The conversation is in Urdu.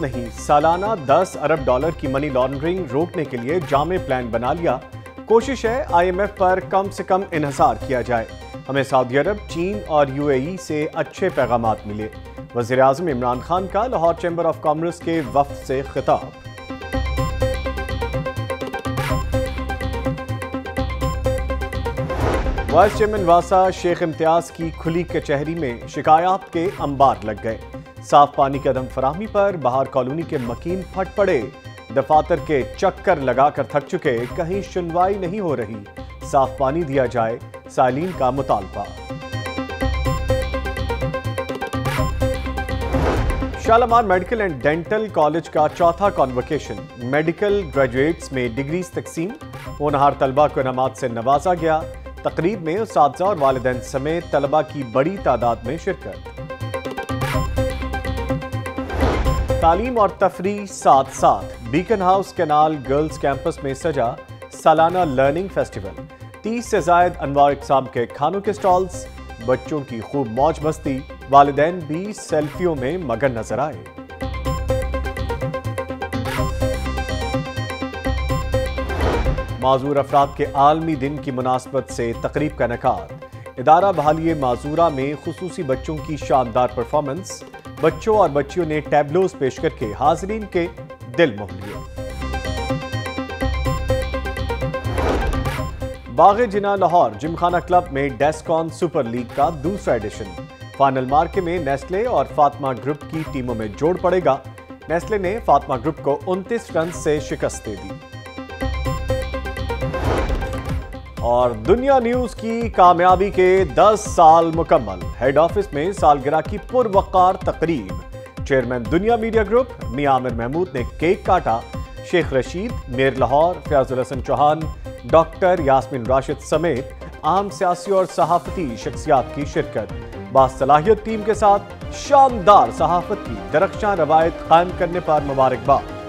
نہیں۔ سالانہ دس ارب ڈالر کی منی لانڈرنگ روکنے کے لیے جامع پلان بنا لیا۔ کوشش ہے آئی ایم ایف پر کم سے کم انحصار کیا جائے۔ ہمیں سعودی عرب، چین اور یو اے ای سے اچھے پیغامات ملے۔ وزیر اعظم عمران خان کا لاہور چیمبر آف کامرس کے وفد سے خطاب۔ وائس چیئرمین واسا شیخ امتیاز کی کھلی کچہری میں شکایات کے انبار لگ گئے۔ صاف پانی کے عدم فراہمی پر بہار کالونی کے مکین پھٹ پڑے۔ دفاتر کے چکر لگا کر تھک چکے، کہیں شنوائی نہیں ہو رہی۔ صاف پانی دیا جائے سائلین کا مطالبہ۔ Shalimar medical and dental college کا چوتھا کانوکیشن میڈیکل گریجویٹس میں ڈگریز تقسیم۔ ہونہار طلبہ کو انعامات سے نوازا گیا۔ تقریب میں اساتذہ اور والدین سمیت طلبہ کی بڑی تعداد میں شرکت۔ تعلیم اور تفریح ساتھ ساتھ۔ Beaconhouse canal girls campus میں سجا سالانہ لرننگ فیسٹیول۔ تیس سے زائد انوار اقسام کے کھانوں کے سٹالز۔ بچوں کی خوب موج مستی۔ والدین بھی سیلفیوں میں مگن نظر آئے۔ معذور افراد کے عالمی دن کی مناسبت سے تقریب کا انعقاد۔ ادارہ بحالی معذورہ میں خصوصی بچوں کی شاندار پرفارمنس بچوں اور بچیوں نے ٹیبلوز پیش کر کے حاضرین کے دل موہ لیے۔ باغ جنا لاہور جمخانہ کلب میں ڈیسکون سپر لیگ کا دوسرا ایڈیشن۔ فائنل مارکے میں نیسلے اور فاطمہ گروپ کی ٹیموں میں جوڑ پڑے گا۔ نیسلے نے فاطمہ گروپ کو انتیس رن سے شکست دے دی۔ اور دنیا نیوز کی کامیابی کے دس سال مکمل۔ ہیڈ آفس میں سالگرہ کی پر وقار تقریب۔ چیئرمین دنیا میڈیا گروپ میاں عامر محمود نے کیک کاٹا۔ شیخ رشید، میر لاہور، فیاض الحسن چوہان، ڈاکٹر یاسمین راشد سمیت عام سیاسی اور صحافتی شخصیات کی شرکت۔ باصلاحیت ٹیم کے ساتھ شاندار صحافت کی درخشاں روایت قائم کرنے پر مبارکباد۔